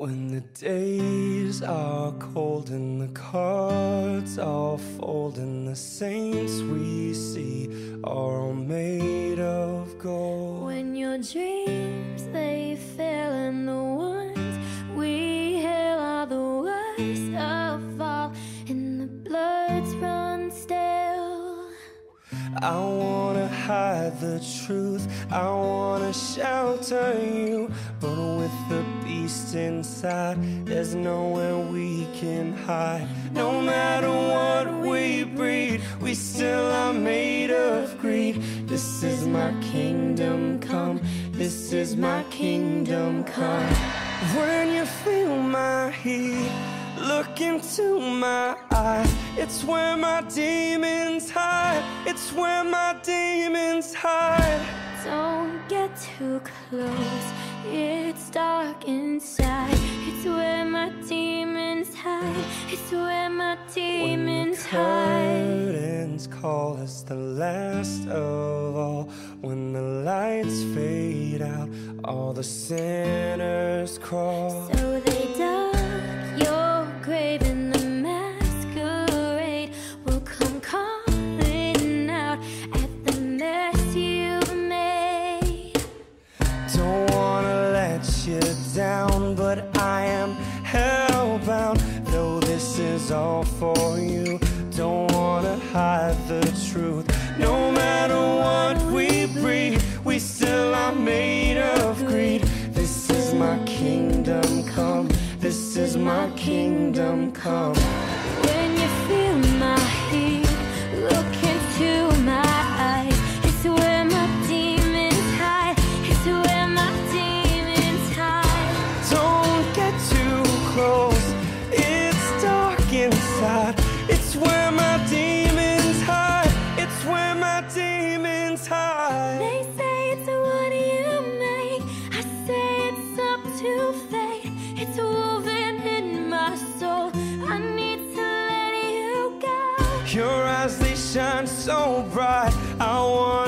When the days are cold and the cards all fold and the saints we see are all made of gold. When your dreams they fail and the ones we hail are the worst of all and the bloods run stale. I hide the truth, I wanna shelter you, but with the beast inside, there's nowhere we can hide. No matter what we breed, we still are made of greed. This is my kingdom come, this is my kingdom come. When you feel my heat. Look into my eyes, it's where my demons hide. It's where my demons hide. Don't get too close, it's dark inside. It's where my demons hide. It's where my demons when the hide. curtains call us the last of all. When the lights fade out, all the sinners crawl. So they all for you, don't wanna hide the truth. No matter what we breed, we still are made of greed. This is my kingdom come. This is my kingdom come. Your eyes, they shine so bright. I want